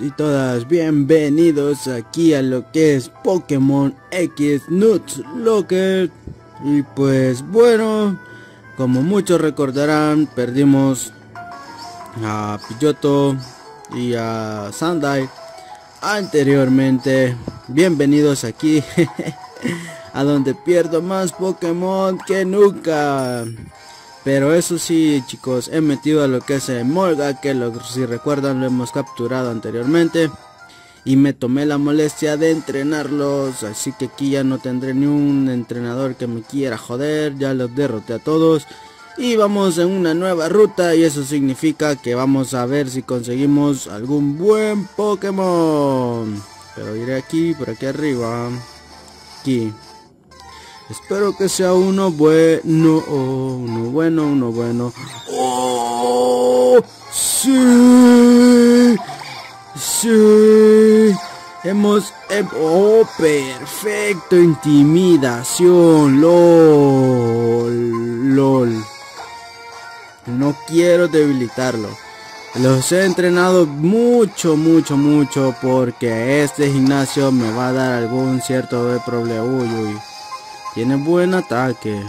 y todas bienvenidos aquí a lo que es Pokémon X Nuts Locker. Y pues bueno como muchos recordarán perdimos a Pilloto y a Sandai anteriormente. Bienvenidos aquí a donde pierdo más Pokémon que nunca pero eso sí, chicos, he metido a lo que es el Morga, que lo, si recuerdan lo hemos capturado anteriormente. Y me tomé la molestia de entrenarlos, así que aquí ya no tendré ni un entrenador que me quiera joder, ya los derroté a todos. Y vamos en una nueva ruta y eso significa que vamos a ver si conseguimos algún buen Pokémon. Pero iré aquí, por aquí arriba. Aquí. Espero que sea uno bueno, uno bueno, uno bueno. ¡Oh! ¡Sí! ¡Sí! Hemos... ¡Oh, perfecto! Intimidación. LOL. LOL. No quiero debilitarlo. Los he entrenado mucho, mucho, mucho porque este gimnasio me va a dar algún cierto de problema. Uy, uy. Tiene buen ataque.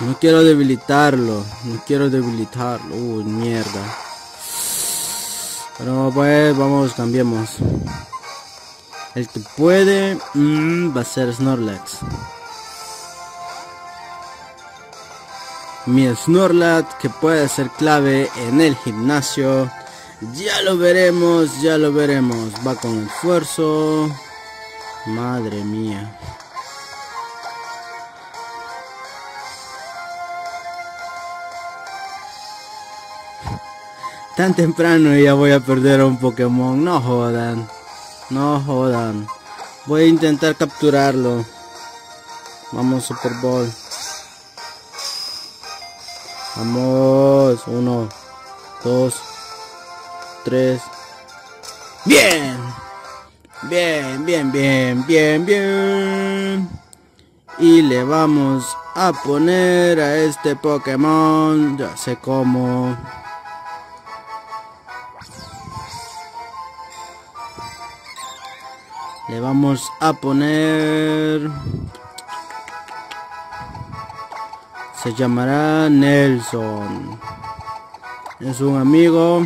No quiero debilitarlo. No quiero debilitarlo. Uy, mierda. Pero pues vamos, cambiemos. El que puede mm, va a ser Snorlax. Mi Snorlax que puede ser clave en el gimnasio. Ya lo veremos, ya lo veremos. Va con esfuerzo. Madre mía. Tan temprano y ya voy a perder a un Pokémon. No jodan. No jodan. Voy a intentar capturarlo. Vamos Super Bowl. Vamos. Uno. Dos. Tres. Bien. Bien, bien, bien, bien, bien. Y le vamos a poner a este Pokémon, ya sé cómo. Le vamos a poner... Se llamará Nelson. Es un amigo.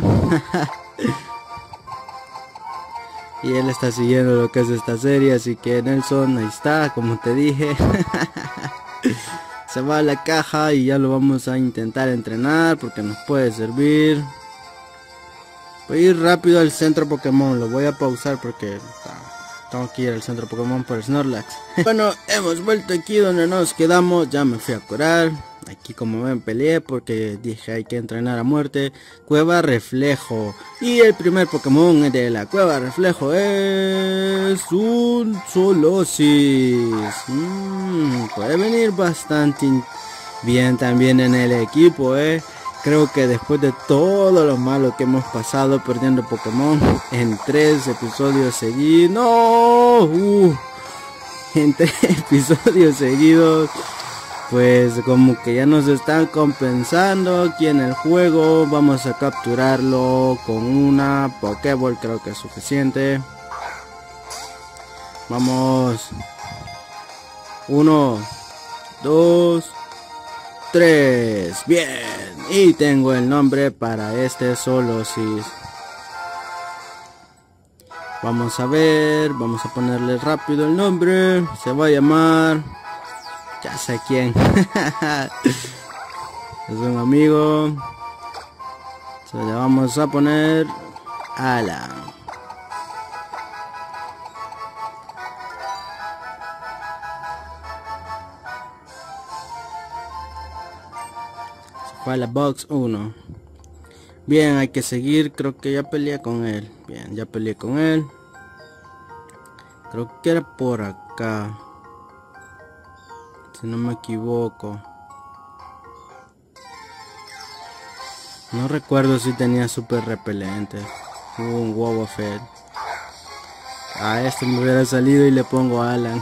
y él está siguiendo lo que es esta serie así que Nelson ahí está como te dije. Se va a la caja y ya lo vamos a intentar entrenar porque nos puede servir. Voy a ir rápido al centro Pokémon lo voy a pausar porque tengo que ir al centro Pokémon por Snorlax. Bueno hemos vuelto aquí donde nos quedamos ya me fui a curar Aquí como ven peleé porque dije hay que entrenar a muerte. Cueva Reflejo. Y el primer Pokémon de la Cueva Reflejo es un Solosis. Mm, puede venir bastante bien también en el equipo, eh. Creo que después de todo lo malo que hemos pasado perdiendo Pokémon en tres episodios seguidos. No, uh, en tres episodios seguidos pues como que ya nos están compensando aquí en el juego. Vamos a capturarlo con una pokéball creo que es suficiente. Vamos. Uno dos tres. Bien. Y tengo el nombre para este solosis vamos a ver vamos a ponerle rápido el nombre. Se va a llamar ya sé quién. es un amigo. Se le vamos a poner Alan. Se fue a la box 1. Bien, hay que seguir. Creo que ya peleé con él. Bien, ya peleé con él. Creo que era por acá si no me equivoco. No recuerdo si tenía super repelente. un huevo fed. A este me hubiera salido y le pongo Alan.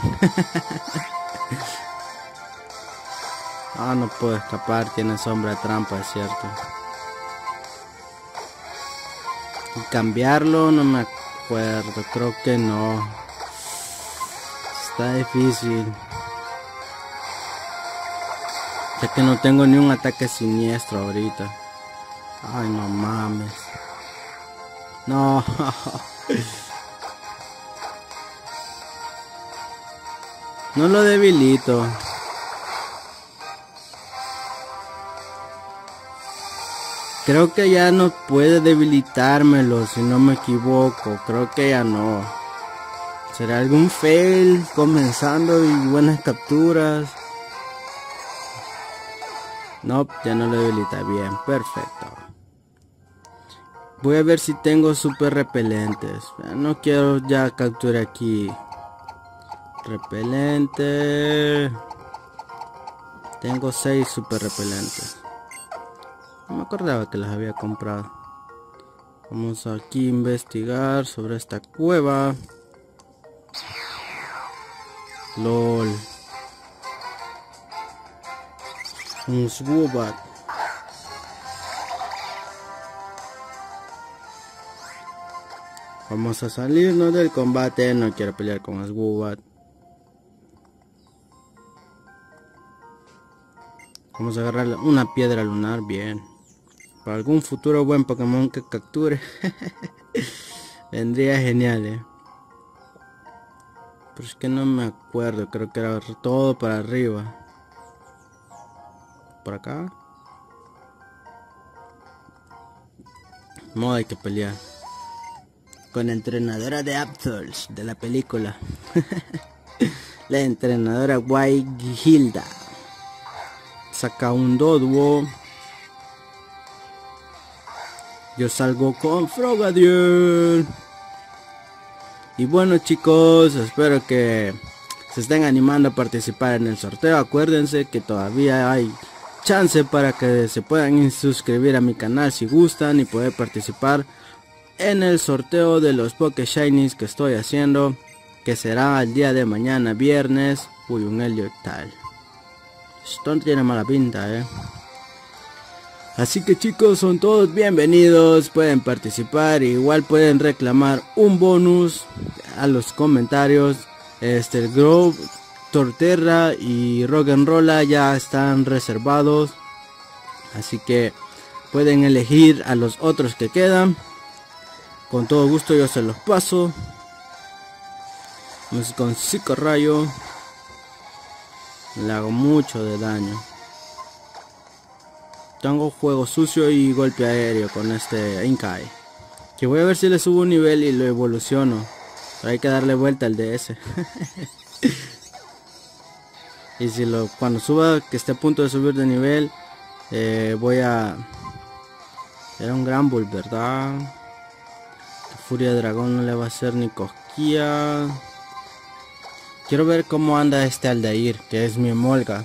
ah, no puedo escapar. Tiene sombra trampa, es cierto. Cambiarlo no me acuerdo, creo que no. Está difícil. Que no tengo ni un ataque siniestro ahorita. Ay, no mames. No. No lo debilito. Creo que ya no puede debilitármelo si no me equivoco. Creo que ya no. ¿Será algún fail comenzando y buenas capturas? No, ya no lo debilita bien. Perfecto. Voy a ver si tengo super repelentes. No quiero ya capturar aquí. Repelente. Tengo 6 super repelentes. No me acordaba que las había comprado. Vamos aquí a investigar sobre esta cueva. LOL. Un Swoobat. Vamos a salirnos del combate. No quiero pelear con Swoobat. Vamos a agarrar una piedra lunar. Bien. Para algún futuro buen Pokémon que capture. Vendría genial, eh. Pero es que no me acuerdo. Creo que era todo para arriba. Por acá. No hay que pelear. Con la entrenadora de Aptors de la película. la entrenadora White Hilda. Saca un Doduo. Yo salgo con Frogadier. Y bueno chicos, espero que se estén animando a participar en el sorteo. Acuérdense que todavía hay chance para que se puedan suscribir a mi canal si gustan y poder participar en el sorteo de los Poke Shinies que estoy haciendo. Que será el día de mañana viernes. Uy, un Helio tal. Esto tiene mala pinta, eh. Así que chicos, son todos bienvenidos, pueden participar, igual pueden reclamar un bonus a los comentarios. Este, el Grove, Torterra y Rock'n'Rolla ya están reservados. Así que pueden elegir a los otros que quedan. Con todo gusto yo se los paso. Con Psico Rayo. Le hago mucho de daño. Tengo juego sucio y golpe aéreo con este Inkai. Que voy a ver si le subo un nivel y lo evoluciono. Hay que darle vuelta al DS. y si lo cuando suba que esté a punto de subir de nivel eh, voy a era un gran bull verdad furia de dragón no le va a hacer ni cosquilla. Quiero ver cómo anda este aldair que es mi molga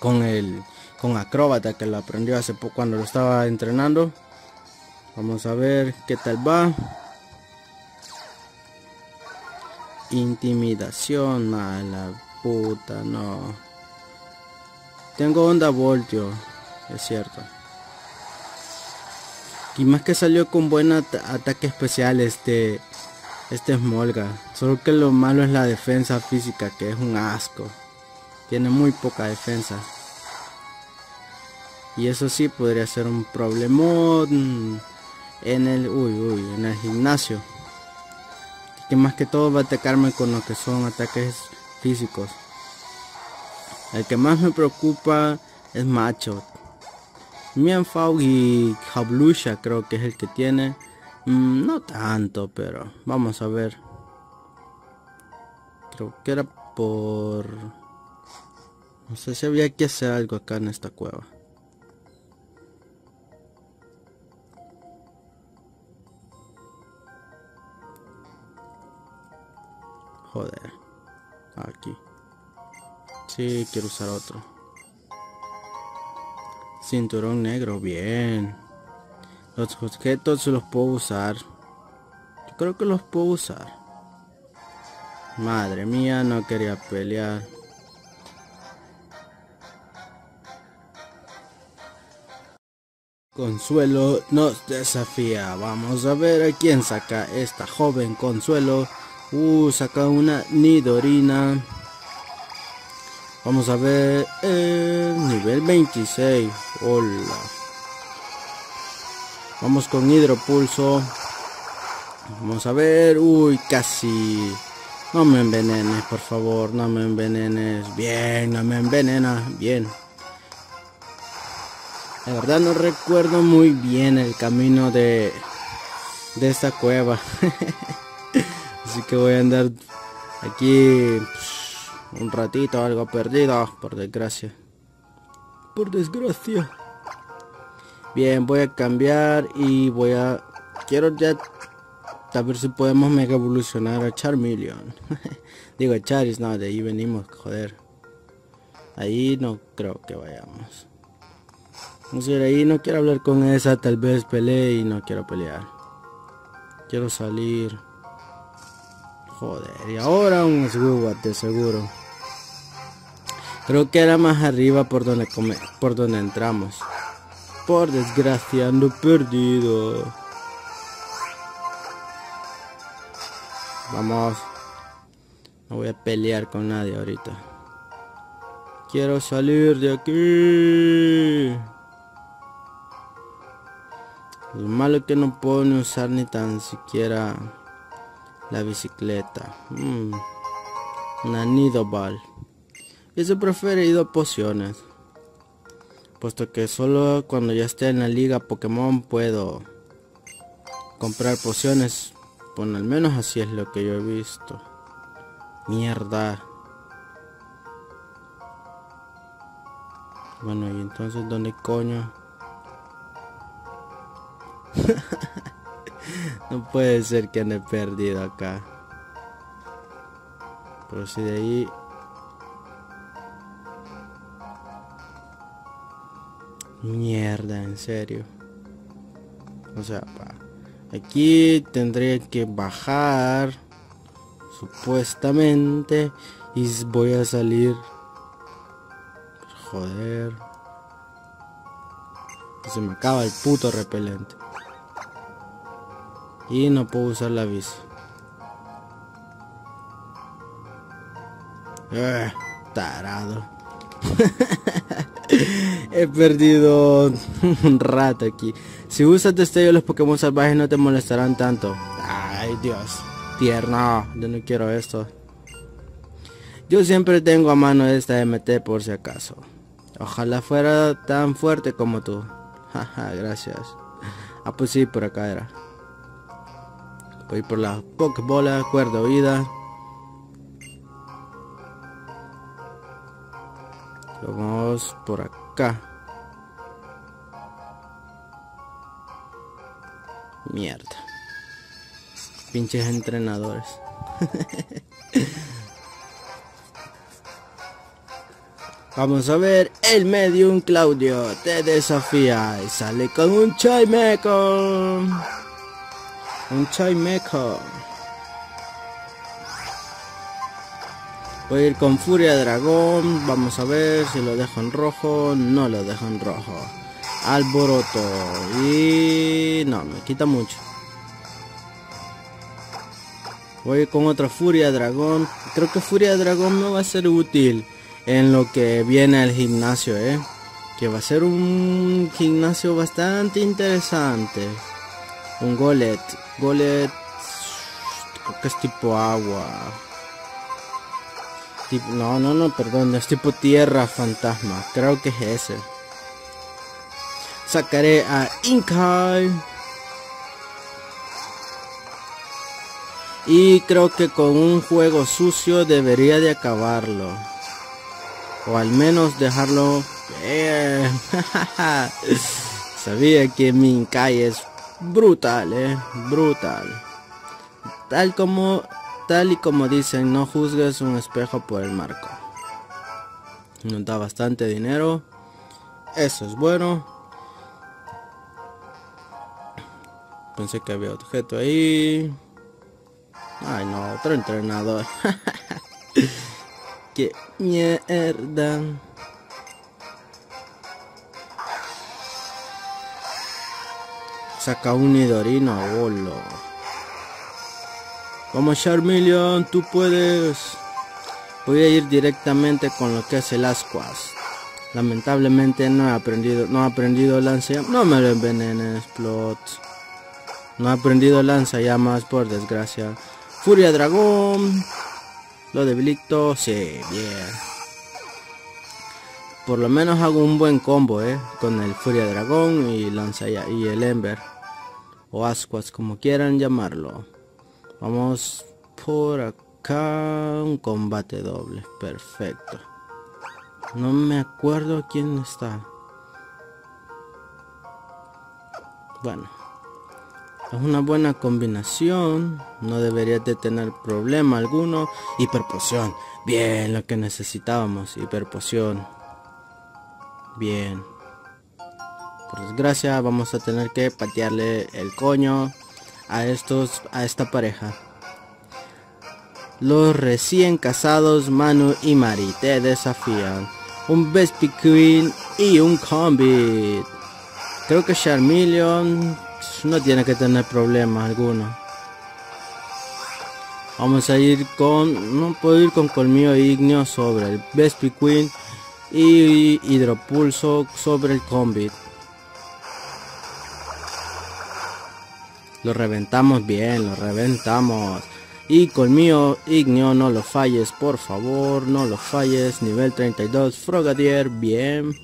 con el con acróbata que lo aprendió hace poco cuando lo estaba entrenando. Vamos a ver qué tal va. Intimidación a la puta, no. Tengo onda voltio, es cierto. Y más que salió con buen ataque especial este este Smolga. Solo que lo malo es la defensa física, que es un asco. Tiene muy poca defensa. Y eso sí podría ser un problemón en el uy uy en el gimnasio. Que más que todo va a atacarme con lo que son ataques físicos. El que más me preocupa es Macho. Mienfau y Jablusha creo que es el que tiene. Mm, no tanto, pero vamos a ver. Creo que era por... No sé si había que hacer algo acá en esta cueva. Joder. Aquí. Sí, quiero usar otro. Cinturón negro, bien. Los objetos los puedo usar. Yo creo que los puedo usar. Madre mía, no quería pelear. Consuelo nos desafía. Vamos a ver a quién saca esta joven Consuelo. Uh, saca una Nidorina. Vamos a ver el nivel 26. Hola. Vamos con hidropulso. Vamos a ver. Uy, casi. No me envenenes, por favor. No me envenenes. Bien, no me envenena. Bien. La verdad no recuerdo muy bien el camino de, de esta cueva. Así que voy a andar aquí pues, un ratito, algo perdido, por desgracia. Por desgracia. Bien, voy a cambiar y voy a... Quiero ya... A ver si podemos mega evolucionar a Charmeleon. Digo, a Charis, no, de ahí venimos, joder. Ahí no creo que vayamos. No sé, ahí no quiero hablar con esa, tal vez pelee y no quiero pelear. Quiero salir. Joder, y ahora un de seguro. Creo que era más arriba por donde come, por donde entramos. Por desgracia ando perdido. Vamos. No voy a pelear con nadie ahorita. Quiero salir de aquí. Lo malo es que no puedo ni usar ni tan siquiera la bicicleta. Mm. Una nido ball. Y se prefiere ido pociones. Puesto que solo cuando ya esté en la liga Pokémon puedo comprar pociones. Bueno, al menos así es lo que yo he visto. Mierda. Bueno, y entonces, ¿dónde coño? no puede ser que ande perdido acá. Pero si de ahí... Mierda, en serio. O sea, aquí tendría que bajar. Supuestamente. Y voy a salir. Joder. Se me acaba el puto repelente. Y no puedo usar la bici. Eh, tarado. He perdido un rato aquí. Si usas destello los Pokémon salvajes no te molestarán tanto. Ay Dios. Tierno. Yo no quiero esto. Yo siempre tengo a mano esta MT por si acaso. Ojalá fuera tan fuerte como tú. Jaja, gracias. Ah, pues sí, por acá era. Voy por la Pokebola, cuerda oída. Vamos por acá. Mierda. Pinches entrenadores. Vamos a ver, el medium Claudio te desafía y sale con un Chaimeco. Un Chaimeco. Voy a ir con Furia Dragón. Vamos a ver si lo dejo en rojo. No lo dejo en rojo. Alboroto. Y... No, me quita mucho. Voy con otra Furia Dragón. Creo que Furia Dragón me va a ser útil en lo que viene al gimnasio, ¿eh? Que va a ser un gimnasio bastante interesante. Un Golet. Golet. Creo que es tipo agua. no, no, no, perdón. Es tipo tierra fantasma. Creo que es ese. Sacaré a Inkai. Y creo que con un juego sucio debería de acabarlo. O al menos dejarlo... Sabía que Inkai es brutal, eh, brutal. Tal como, tal y como dicen, no juzgues un espejo por el marco. Nos da bastante dinero. Eso es bueno. Pensé que había objeto ahí. Ay no, otro entrenador. Qué mierda. Saca un Nidorino, bolo. Vamos Charmeleon, tú puedes. Voy a ir directamente con lo que es el Ascuas. Lamentablemente no he aprendido, no he aprendido lanza No me lo envenenes, Plot. No he aprendido lanza llamas, por desgracia. Furia Dragón. Lo debilito, sí, bien. Por lo menos hago un buen combo, eh. Con el Furia Dragón y lanza y el Ember. O Ascuas, como quieran llamarlo. Vamos por acá. Un combate doble. Perfecto. No me acuerdo quién está. Bueno. Es una buena combinación. No debería de tener problema alguno. Hiperpoción. Bien, lo que necesitábamos. Hiperpoción. Bien. Por desgracia vamos a tener que patearle el coño a estos a esta pareja. Los recién casados Manu y Mari te desafían. Un Vespi Queen y un Combi. Creo que Charmeleon no tiene que tener problema alguno. Vamos a ir con... No puedo ir con Colmillo Igneo sobre el Vespi Queen y Hidropulso sobre el Combi. Lo reventamos bien, lo reventamos. Y colmillo igneo, no lo falles, por favor, no lo falles. Nivel 32, Frogadier, bien.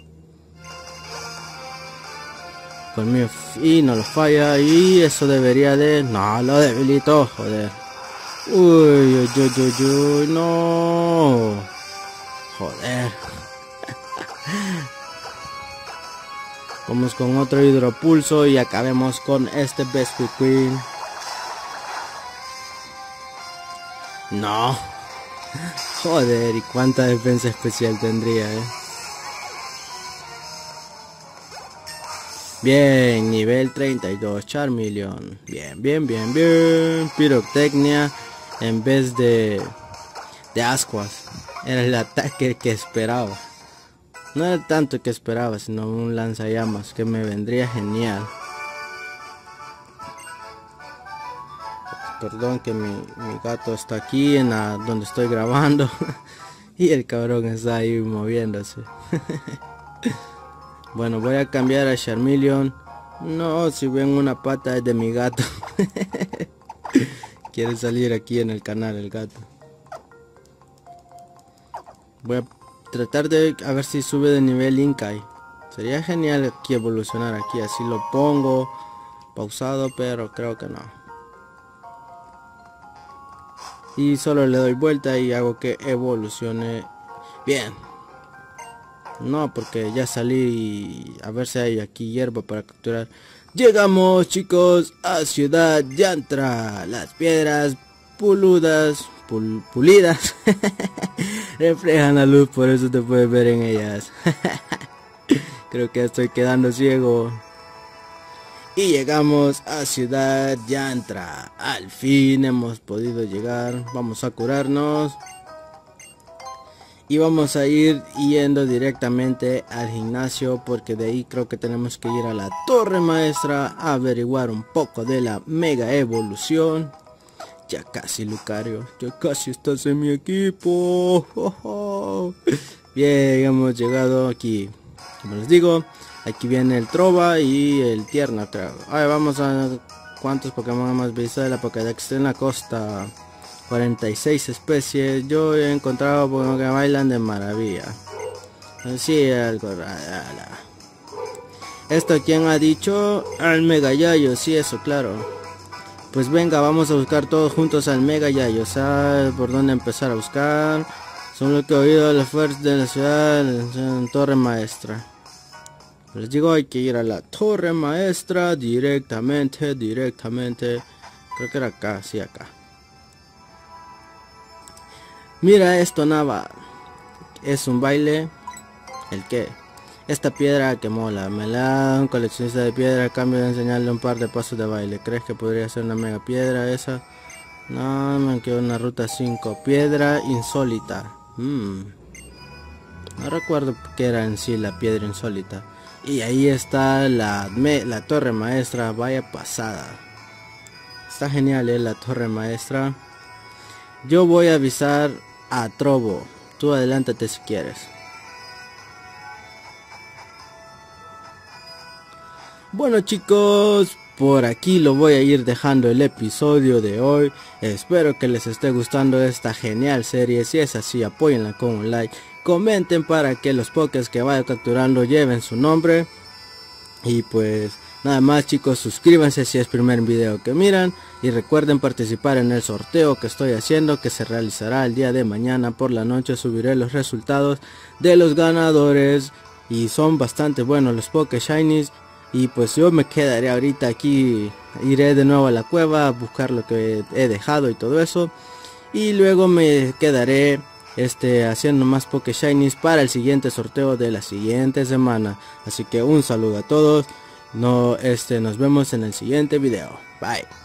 Colmillo y no lo falla. Y eso debería de... No, lo debilito, joder. Uy, uy, uy, uy, no. Joder. Vamos con otro hidropulso y acabemos con este Best Queen. No. Joder, y cuánta defensa especial tendría, eh. Bien, nivel 32, Charmeleon. Bien, bien, bien, bien. Pirotecnia en vez de, de Ascuas. Era el ataque que esperaba. No era tanto que esperaba, sino un lanzallamas que me vendría genial. Perdón que mi, gato está aquí en la, donde estoy grabando. y el cabrón está ahí moviéndose. bueno, voy a cambiar a Charmeleon. No, si ven una pata es de mi gato. Quiere salir aquí en el canal el gato. Voy a tratar de a ver si sube de nivel Inkai. Sería genial aquí evolucionar aquí. Así lo pongo pausado, pero creo que no y solo le doy vuelta y hago que evolucione bien no porque ya salí a ver si hay aquí hierba para capturar llegamos chicos a ciudad yantra las piedras puludas pulidas reflejan la luz por eso te puedes ver en ellas creo que estoy quedando ciego y llegamos a Ciudad Yantra. Al fin hemos podido llegar. Vamos a curarnos. Y vamos a ir yendo directamente al gimnasio porque de ahí creo que tenemos que ir a la torre maestra averiguar un poco de la mega evolución. Ya casi Lucario, ya casi estás en mi equipo. Bien, hemos llegado aquí. Como les digo, Aquí viene el Trova y el Tierna, creo. vamos a... ¿Cuántos Pokémon hemos visto de la Pokédex en la costa? 46 especies. Yo he encontrado Pokémon que bailan de maravilla. Sí, algo Esto quién ha dicho? Al Mega Yayo, sí, eso, claro. Pues venga, vamos a buscar todos juntos al Mega Yayo. ¿Sabes por dónde empezar a buscar? Son lo que he oído de la fuerza de la ciudad en Torre Maestra. Les digo, hay que ir a la torre maestra directamente, directamente. Creo que era acá, sí, acá. Mira esto, Nava. Es un baile. ¿El qué? Esta piedra que mola. Me la da un coleccionista de piedra a cambio de enseñarle un par de pasos de baile. ¿Crees que podría ser una mega piedra esa? No, me quedó una ruta 5. Piedra insólita. Hmm. No recuerdo qué era en sí la piedra insólita. Y ahí está la, la torre maestra, vaya pasada. Está genial eh, la torre maestra. Yo voy a avisar a Trobo. Tú adelántate si quieres. Bueno chicos, por aquí lo voy a ir dejando el episodio de hoy. Espero que les esté gustando esta genial serie. Si es así, apóyenla con un like. Comenten para que los pokés que vaya capturando lleven su nombre. Y pues nada más chicos, suscríbanse si es primer video que miran. Y recuerden participar en el sorteo que estoy haciendo que se realizará el día de mañana por la noche. Subiré los resultados de los ganadores. Y son bastante buenos los Poké Shinies y pues yo me quedaré ahorita aquí iré de nuevo a la cueva a buscar lo que he dejado y todo eso. Y luego me quedaré este haciendo más Poké Shinies para el siguiente sorteo de la siguiente semana. Así que un saludo a todos. No este nos vemos en el siguiente video. Bye